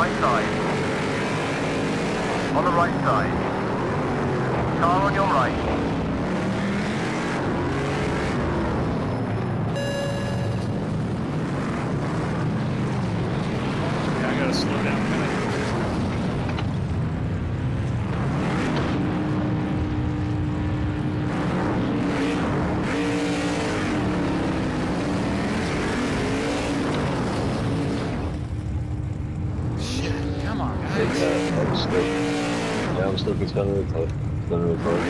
right side. On the right side. Car on your right. I'm stuck. It's gonna record. It's gonna record. I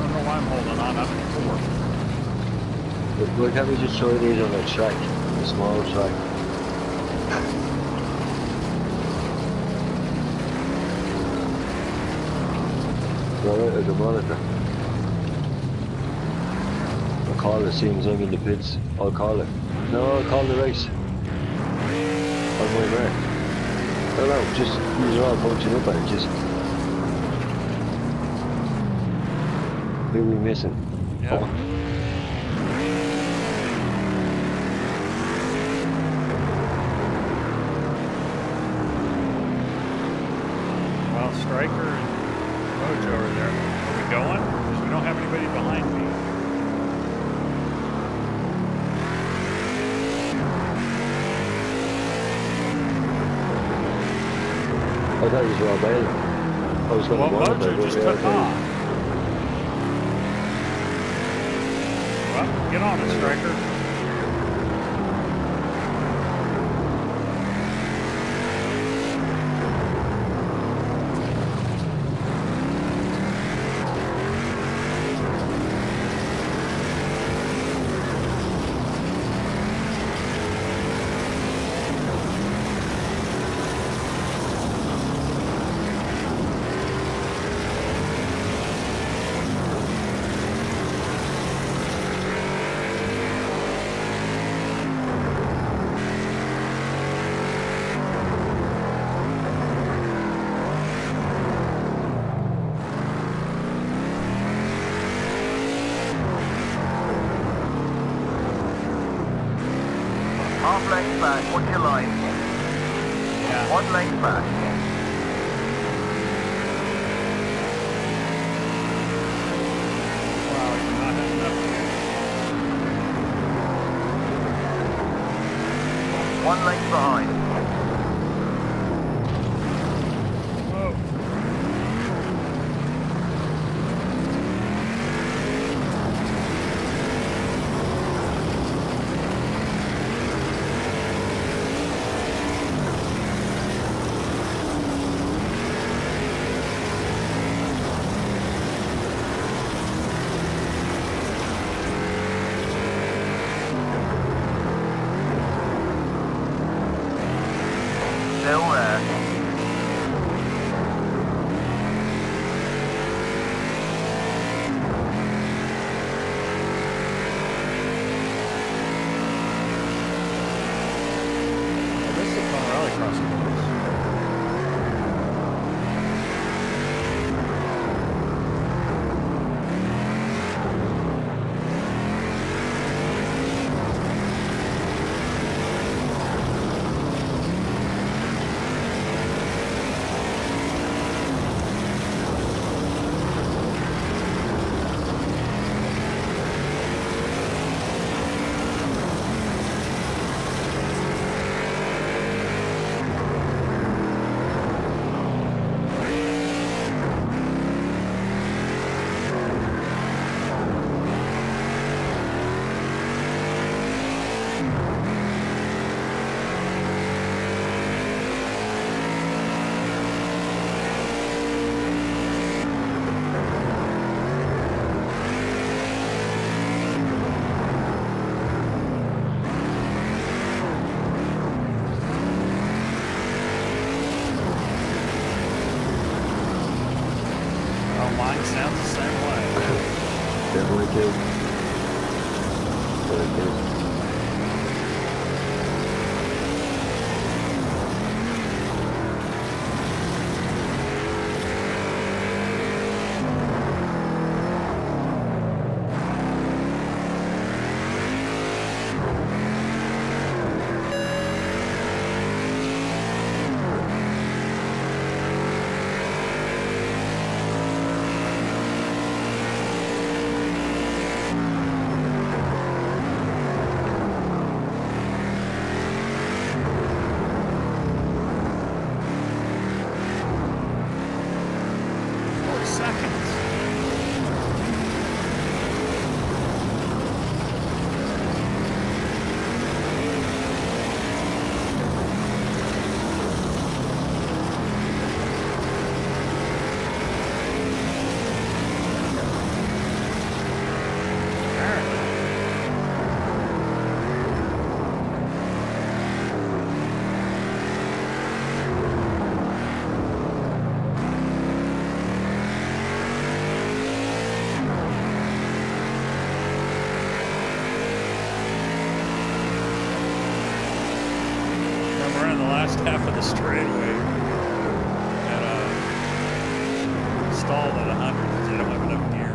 don't know why I'm holding on. Four. But why can't we just try these on a track? A small track. Alright, I can monitor. I'll call it, seems I'm in the pits. I'll call it. No, I'll call the race. On my mark. No, no, just, these are all punching up it, just. Who are we missing? Yeah. Oh. Well, Striker and Mojo are there. Are we going? Because we don't have anybody behind me. I thought it was Rob Bailey. I was going Well, to monitor, Mojo just took off. Well, get on it, Striker. Half length back, what's your line? Yeah. One length back. Half of the straightaway. And uh, stalled at 100 because they don't have enough gear.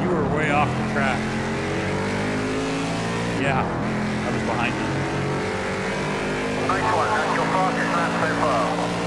You were way off the track. Yeah, I was behind you. Nice one. That's your fastest lap so far.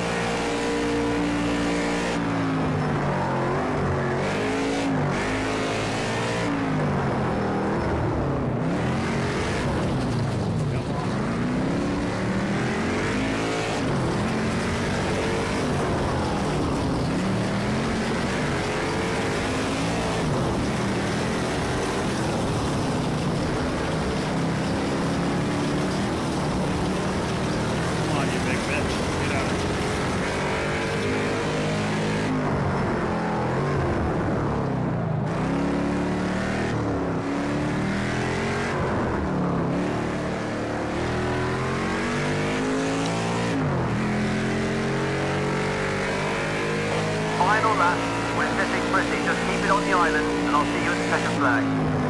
Pretty. Just keep it on the island, and I'll see you at the second flag.